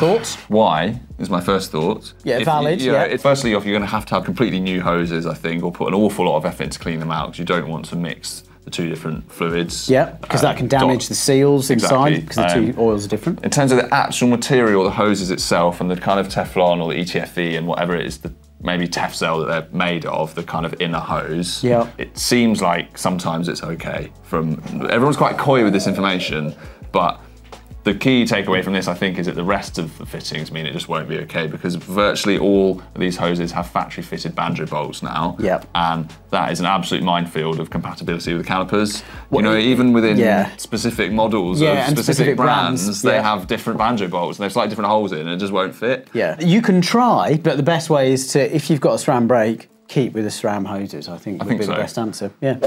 Thoughts? Why is my first thought. Yeah, If valid, You, you know, yeah. firstly, off, you're going to have to have completely new hoses, I think, or put an awful lot of effort into cleaning them out because you don't want to mix the two different fluids. Yeah, because that Um, can damage dot- the seals Exactly. inside because the Um, two oils are different. In terms of the actual material, the hoses itself, and the kind of Teflon or the ETFE and whatever it is, the maybe Tefzel that they're made of, the kind of inner hose. Yeah. It seems like sometimes it's okay. From everyone's quite coy with this information, but the key takeaway from this, I think, is that the rest of the fittings mean it just won't be okay because virtually all of these hoses have factory fitted banjo bolts now. Yep. And that is an absolute minefield of compatibility with the calipers. you know, even within yeah. specific models Yeah, of specific, specific brands, brands, they yeah. have different banjo bolts and they've slightly different holes in and it just won't fit. Yeah, you can try, but the best way is to, if you've got a SRAM brake, keep with the SRAM hoses. I think would think be the best answer. Yeah.